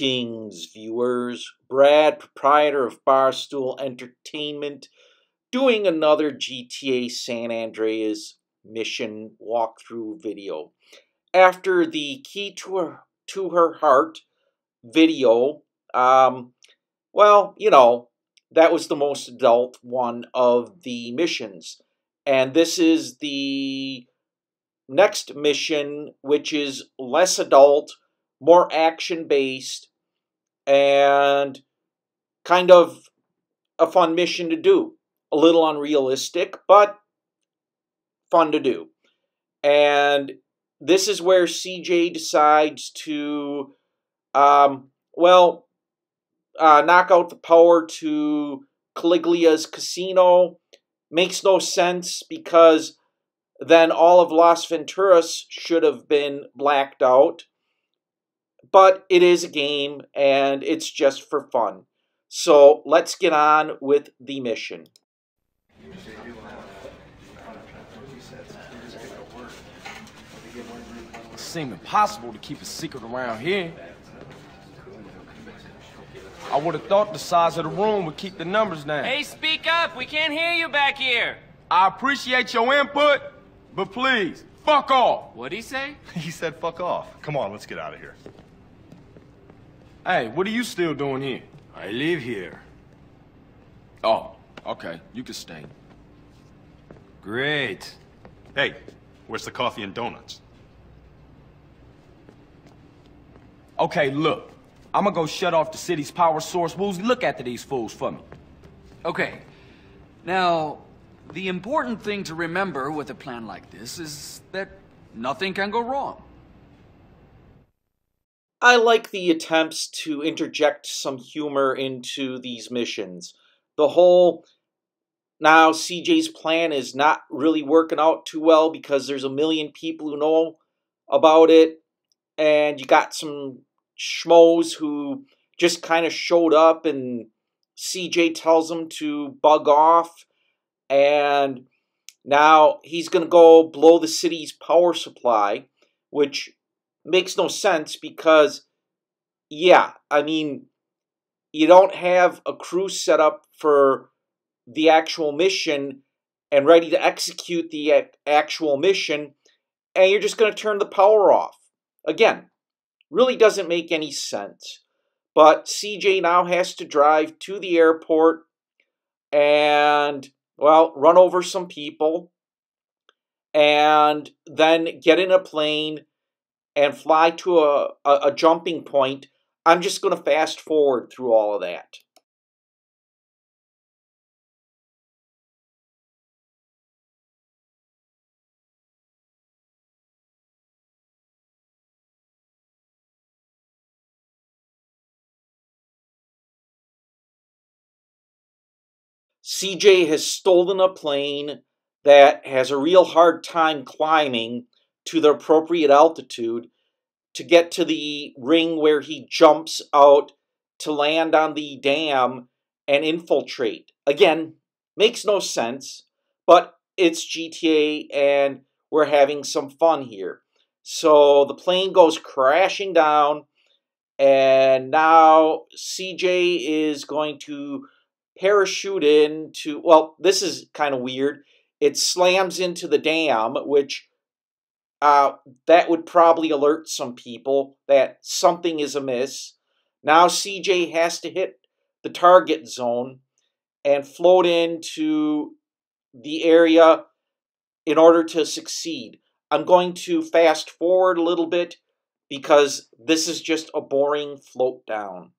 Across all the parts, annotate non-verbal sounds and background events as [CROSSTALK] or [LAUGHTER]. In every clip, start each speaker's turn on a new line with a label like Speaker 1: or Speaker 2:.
Speaker 1: Greetings, viewers. Brad, proprietor of Barstool Entertainment, doing another GTA San Andreas mission walkthrough video. After the Key to Her, to her Heart video, um, well, you know, that was the most adult one of the missions. And this is the next mission, which is less adult, more action based, and kind of a fun mission to do. A little unrealistic, but fun to do. And this is where CJ decides to, um, well, uh, knock out the power to Caligula's casino. Makes no sense because then all of Las Venturas should have been blacked out but it is a game and it's just for fun. So let's get on with the mission.
Speaker 2: It seemed impossible to keep a secret around here. I would have thought the size of the room would keep the numbers down.
Speaker 3: Hey, speak up! We can't hear you back here!
Speaker 2: I appreciate your input, but please, fuck off!
Speaker 3: What'd he say? [LAUGHS]
Speaker 4: He said fuck off. Come on, let's get out of here.
Speaker 2: Hey, what are you still doing here?
Speaker 5: I live here.
Speaker 2: Oh, okay, you can stay.
Speaker 5: Great.
Speaker 4: Hey, where's the coffee and donuts?
Speaker 2: Okay, look. I'm gonna go shut off the city's power source. Woozie, look after these fools for me.
Speaker 3: Okay. Now, the important thing to remember with a plan like this is that nothing can go wrong.
Speaker 1: I like the attempts to interject some humor into these missions. The whole now CJ's plan is not really working out too well because there's a million people who know about it, and you got some schmoes who just kind of showed up, and CJ tells them to bug off, and now he's going to go blow the city's power supply, which makes no sense because, yeah, I mean, you don't have a crew set up for the actual mission and ready to execute the actual mission, and you're just going to turn the power off. Again, really doesn't make any sense. But CJ now has to drive to the airport and, well, run over some people and then get in a plane and fly to a, a, a jumping point, I'm just going to fast forward through all of that. CJ has stolen a plane that has a real hard time climbing to the appropriate altitude to get to the ring where he jumps out to land on the dam and infiltrate. Again, makes no sense, but it's GTA and we're having some fun here. So the plane goes crashing down, and now CJ is going to parachute into. Well, this is kind of weird. It slams into the dam, which uh, that would probably alert some people that something is amiss. Now CJ has to hit the target zone and float into the area in order to succeed. I'm going to fast forward a little bit because this is just a boring float down.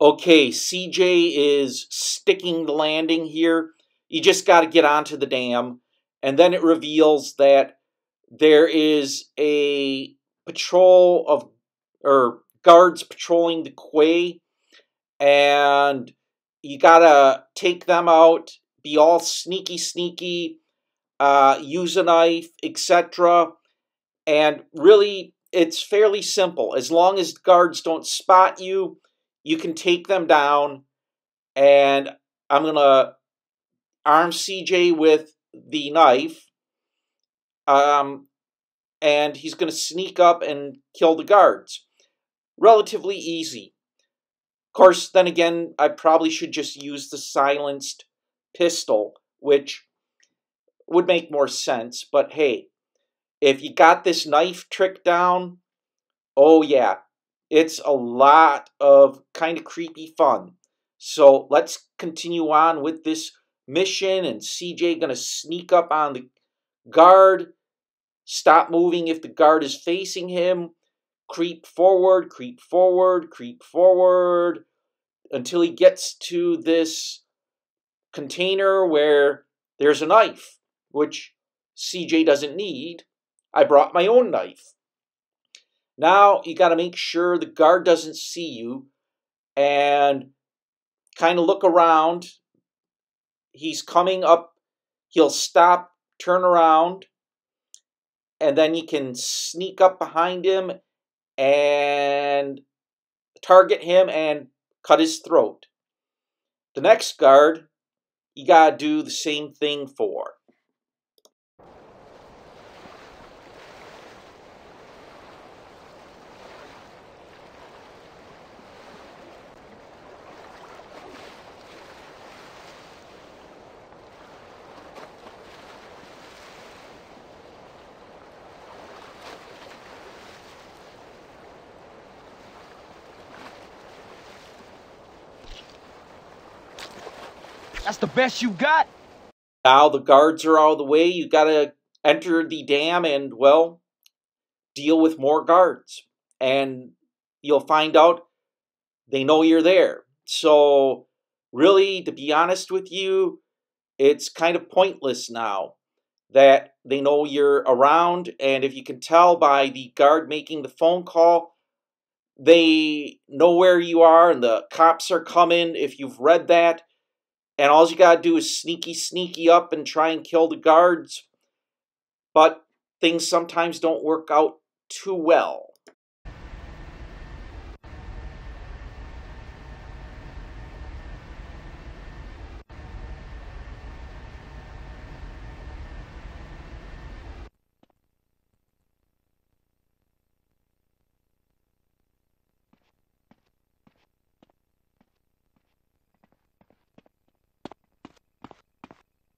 Speaker 1: Okay, CJ is sticking the landing here. You just got to get onto the dam. And then it reveals that there is a patrol of, or guards patrolling the quay. And you got to take them out, be all sneaky, sneaky, uh, use a knife, etc. And really, it's fairly simple. As long as guards don't spot you, you can take them down, and I'm to arm CJ with the knife, um, and he's to sneak up and kill the guards. Relatively easy. Of course, then again, I probably should just use the silenced pistol, which would make more sense, but hey, if you got this knife trick down, oh yeah, it's a lot of kind of creepy fun. So let's continue on with this mission and CJ gonna sneak up on the guard, stop moving if the guard is facing him, creep forward, creep forward, creep forward until he gets to this container where there's a knife, which CJ doesn't need. I brought my own knife. Now you got to make sure the guard doesn't see you and kind of look around. He's coming up. He'll stop, turn around, and then you can sneak up behind him and target him and cut his throat. The next guard, you got to do the same thing for.
Speaker 2: That's the best you got?
Speaker 1: Now the guards are out of the way. You got to enter the dam and, well, deal with more guards. And you'll find out they know you're there. So, really, to be honest with you, it's kind of pointless now that they know you're around. And if you can tell by the guard making the phone call, they know where you are and the cops are coming. If you've read that, and all you gotta do is sneaky, sneaky up and try and kill the guards. But things sometimes don't work out too well.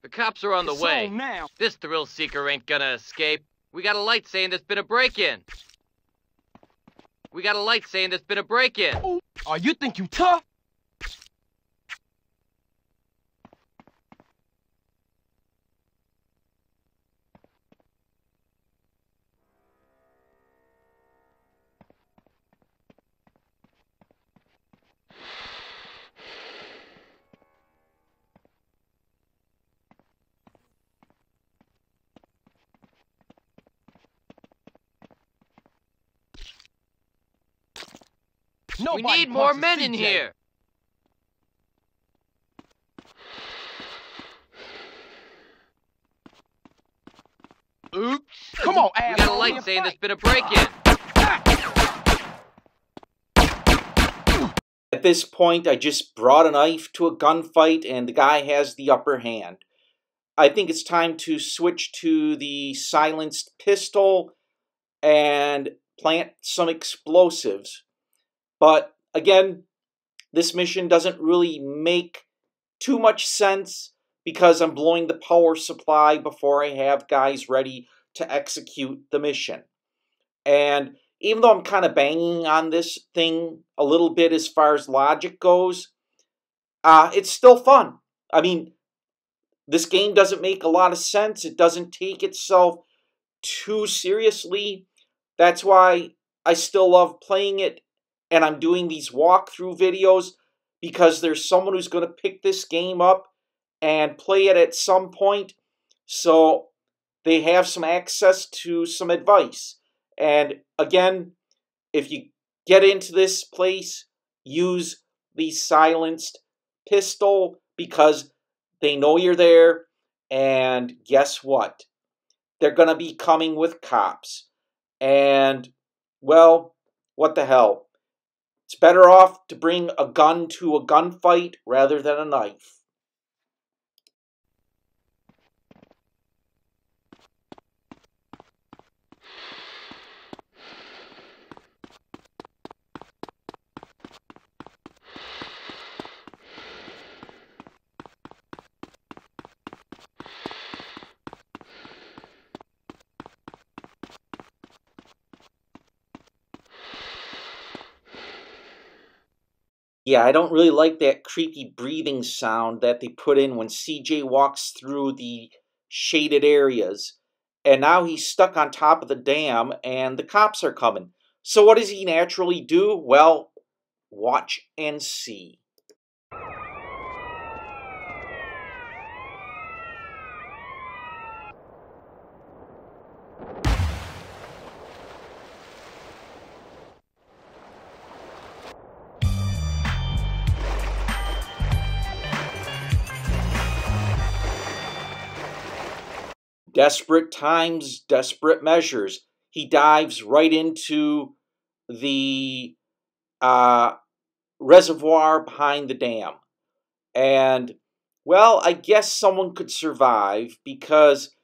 Speaker 5: The cops are on the
Speaker 2: It's
Speaker 5: way.
Speaker 2: now.
Speaker 5: This thrill seeker ain't gonna escape. We got a light saying there's been a break-in. We got a light saying there's been a break-in.
Speaker 2: Oh, you think you tough?
Speaker 5: We need more
Speaker 2: punches
Speaker 5: men in here. Oops. [LAUGHS]
Speaker 2: Come on,
Speaker 5: We got a light saying there's been a break-in.
Speaker 1: At this point, I just brought a knife to a gunfight, and the guy has the upper hand. I think it's time to switch to the silenced pistol and plant some explosives. But again, this mission doesn't really make too much sense because I'm blowing the power supply before I have guys ready to execute the mission. And even though I'm kind of banging on this thing a little bit as far as logic goes, uh, it's still fun. I mean, this game doesn't make a lot of sense. It doesn't take itself too seriously. That's why I still love playing it and I'm doing these walkthrough videos because there's someone who's going to pick this game up and play it at some point. So they have some access to some advice. And again, if you get into this place, use the silenced pistol because they know you're there. And guess what? They're going to be coming with cops. And, well, what the hell? It's better off to bring a gun to a gunfight rather than a knife. Yeah, I don't really like that creepy breathing sound that they put in when CJ walks through the shaded areas. And now he's stuck on top of the dam and the cops are coming. So what does he naturally do? Well, watch and see. Desperate times, desperate measures. He dives right into the uh, reservoir behind the dam. And, well, I guess someone could survive because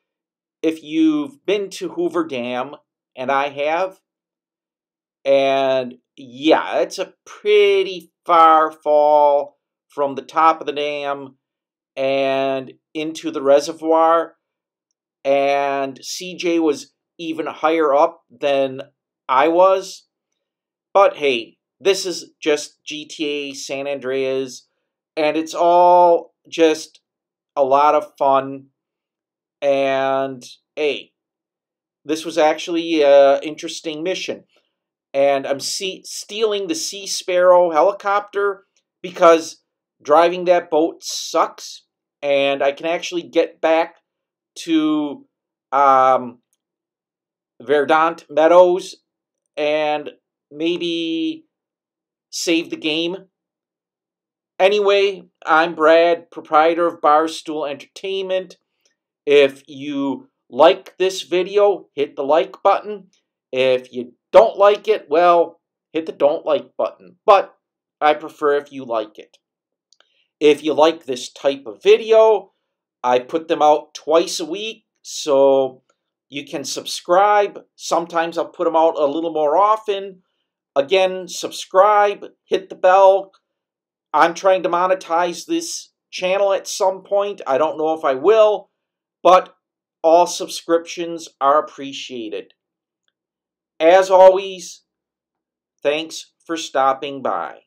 Speaker 1: if you've been to Hoover Dam, and I have, and yeah, it's a pretty far fall from the top of the dam and into the reservoir and CJ was even higher up than I was. But hey, this is just GTA San Andreas, and it's all just a lot of fun. And hey, this was actually an interesting mission. And I'm see- stealing the Sea Sparrow helicopter because driving that boat sucks. And I can actually get back to um, Verdant Meadows and maybe save the game. Anyway, I'm Brad, proprietor of Barstool Entertainment. If you like this video, hit the like button. If you don't like it, well, hit the don't like button. But I prefer if you like it. If you like this type of video, I put them out twice a week, so you can subscribe. Sometimes I'll put them out a little more often. Again, subscribe, hit the bell. I'm trying to monetize this channel at some point. I don't know if I will, but all subscriptions are appreciated. As always, thanks for stopping by.